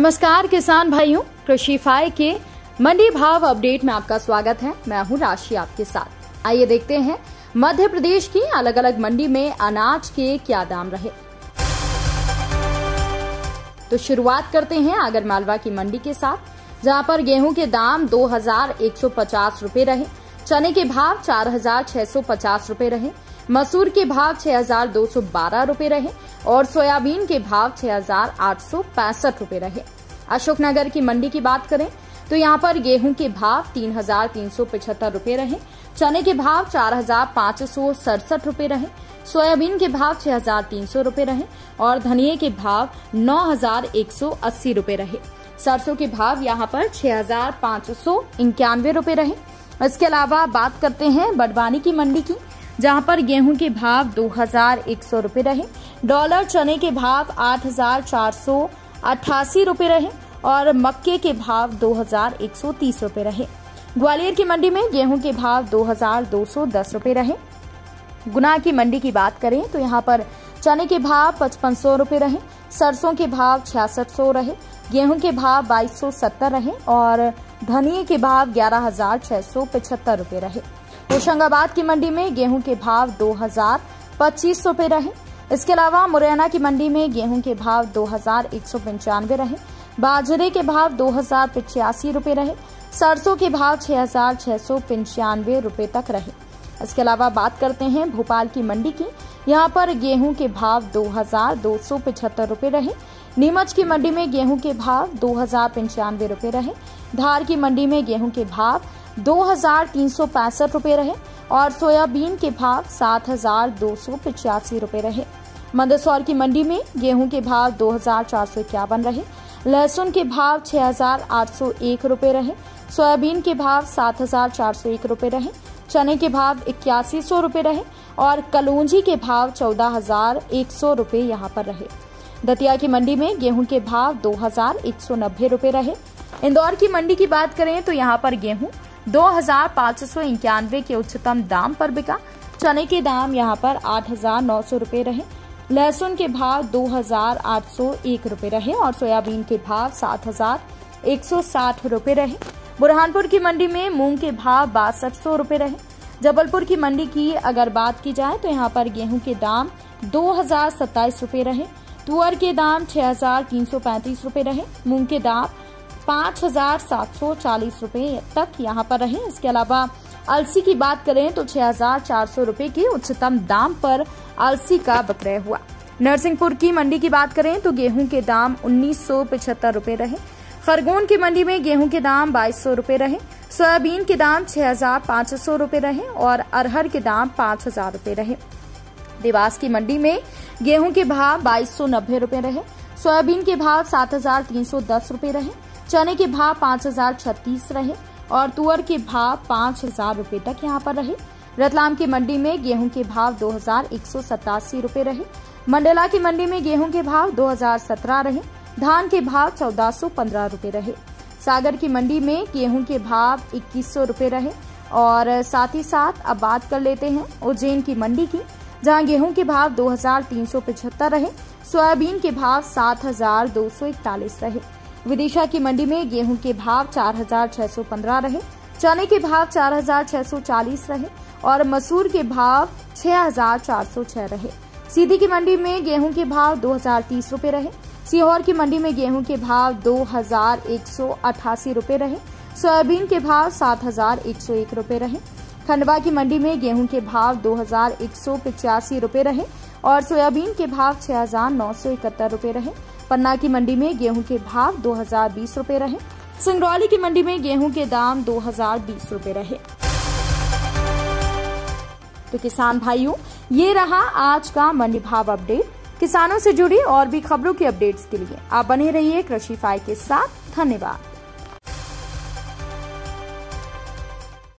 नमस्कार किसान भाइयों, कृषि फाय के मंडी भाव अपडेट में आपका स्वागत है। मैं हूँ राशि आपके साथ। आइए देखते हैं, मध्य प्रदेश की अलग अलग मंडी में अनाज के क्या दाम रहे? तो शुरुआत करते हैं आगर मालवा की मंडी के साथ, जहाँ पर गेहूँ के दाम दो हज़ार रहे। चने के भाव चार हज़ार छह सौ पचास रुपये रहे, मसूर के भाव छह हज़ार दो सौ बारह रुपये रहे और सोयाबीन के भाव छह हज़ार आठ सौ पैंसठ रुपये रहे। अशोकनगर की मंडी की बात करें तो यहाँ पर गेहूँ के भाव तीन हज़ार तीन सौ पिछहत्तर रुपये रहे, चने के भाव चार हज़ार पाँच सौ सड़सठ रुपये रहे, सोयाबीन के भाव छह हज़ार तीन सौ रुपये रहे और धनिये के भाव नौ हज़ार एक सौ अस्सी रुपये रहे। सरसों के भाव यहाँ पर छह हज़ार पाँच सौ इक्यानवे रुपये रहे इसके अलावा बात करते हैं बडवानी की मंडी की, जहाँ पर गेहूँ के भाव दो हज़ार एक सौ रहे, डॉलर चने के भाव आठ हज़ार चार सौ अट्ठासी रहे और मक्के के भाव दो हज़ार एक सौ तीस रहे। ग्वालियर की मंडी में गेहूँ के भाव दो हज़ार दो सौ दस रहे। गुना की मंडी की बात करें तो यहाँ पर चने के भाव पचपन सौ रुपये रहे, सरसों के भाव छियासठ सौ रहे, गेहूँ के भाव बाईस सौ सत्तर रहे और धनिये के भाव ग्यारह हज़ार छह सौ पचहत्तर रुपये रहे। होशंगाबाद की मंडी में गेहूँ के भाव दो हज़ार पच्चीस रुपये रहे। इसके अलावा मुरैना की मंडी में गेहूँ के भाव दो हज़ार एक सौ पंचानवे रहे। बाजरे के भाव दो हज़ार पिचासी रूपए रहे। सरसों के भाव छह हज़ार छह सौ पंचानवे रूपए तक रहे। इसके अलावा बात करते हैं भोपाल की मंडी की यहाँ पर गेहूँ के भाव दो हज़ार दो सौ पिछहत्तर रुपये रहे। नीमच की मंडी में गेहूँ के भाव दो हज़ार पंचानवे रुपये रहे। धार की मंडी में गेहूँ के भाव दो हज़ार तीन सौ पैंसठ रुपये रहे और सोयाबीन के भाव सात हज़ार दो सौ पिचासी रुपये रहे। मंदसौर की मंडी में गेहूँ के भाव दो हज़ार चार सौ इक्यावन रहे। लहसुन के भाव छह हज़ार आठ सौ एक रुपये रहे। सोयाबीन के भाव सात हज़ार चार सौ एक रुपये रहे। चने के भाव इक्यासी सौ रुपये रहे। और कलौंजी के भाव चौदह हज़ार एक सौ रुपये यहाँ पर रहे। दतिया की मंडी में गेहूँ के भाव दो हज़ार एक सौ नब्बे रुपये रहे। इंदौर की मंडी की बात करें तो यहाँ पर गेहूँ दो हज़ार पाँच सौ इक्यानवे के उच्चतम दाम पर बिका। चने के दाम यहाँ पर आठ हज़ार नौ सौ रुपये रहे। लहसुन के भाव दो हज़ार आठ सौ एक रुपये रहे और सोयाबीन के भाव सात हज़ार एक सौ साठ रुपये रहे। बुरहानपुर की मंडी में मूंग के भाव बासठ सौ रुपये रहे। जबलपुर की मंडी की अगर बात की जाए तो यहाँ पर गेहूँ के दाम दो हज़ार सत्ताईस रहे, तुअर के दाम छह हज़ार तीन सौ पैंतीस रुपये रहे, मूंग के दाम पाँच हज़ार सात सौ चालीस रुपये तक यहाँ पर रहे। इसके अलावा अलसी की बात करें तो छह हज़ार चार सौ के उच्चतम दाम पर अलसी का विक्रय हुआ। नरसिंहपुर की मंडी की बात करें तो गेहूँ के दाम उन्नीस सौ पिछहत्तर रुपये रहे। खरगोन की मंडी में गेहूँ के दाम बाईस सौ रहे। सोयाबीन के दाम छह हज़ार पाँच सौ रुपये रहे और अरहर के दाम पाँच हज़ार रुपये रहे। देवास की मंडी में गेहूँ के भाव बाईस सौ नब्बे रहे, सोयाबीन के भाव सात हज़ार तीन सौ दस रहे, चने के भाव पाँच हज़ार छत्तीस रहे और तुअर के भाव पाँच हज़ार रुपये तक यहाँ पर रहे। रतलाम की मंडी में गेहूँ के भाव दो हज़ार एक सौ सतासी रहे। मंडला की मंडी में गेहूँ के भाव दो हज़ार सत्रह रहे, धान के भाव चौदह सौ पंद्रह रुपये रहे। सागर की मंडी में गेहूँ के भाव इक्कीस सौ रहे और साथ ही साथ अब बात कर लेते हैं उज्जैन की मंडी की, जहाँ गेहूँ के भाव दो हज़ार तीन सौ पिछहत्तर रहे, सोयाबीन के भाव सात हज़ार दो सौ इकतालीस रहे। विदिशा की मंडी में गेहूँ के भाव चार हज़ार छह सौ पंद्रह रहे, चने के भाव चार हज़ार छह सौ चालीस रहे और मसूर के भाव छह हज़ार चार सौ छह रहे। सीधी की मंडी में गेहूँ के भाव दो हज़ार तीस रुपये रहे सीहोर की मंडी में गेहूँ के भाव दो हज़ार एक सौ अठासी रहे, सोयाबीन के भाव सात हज़ार एक सौ एक रहे, खंडवा की मंडी में गेहूँ के भाव दो हज़ार एक सौ पिचासी रहे और सोयाबीन के भाव छह हज़ार नौ सौ इकहत्तर रहे। पन्ना की मंडी में गेहूँ के भाव दो हज़ार बीस रहे। सिंगरौली की मंडी में गेहूँ के दाम दो हज़ार बीस रहे। तो किसान भाइयों, ये रहा आज का मंडी भाव अपडेट किसानों से जुड़ी और भी खबरों की अपडेट्स के लिए आप बने रहिए कृषि फाई के साथ। धन्यवाद।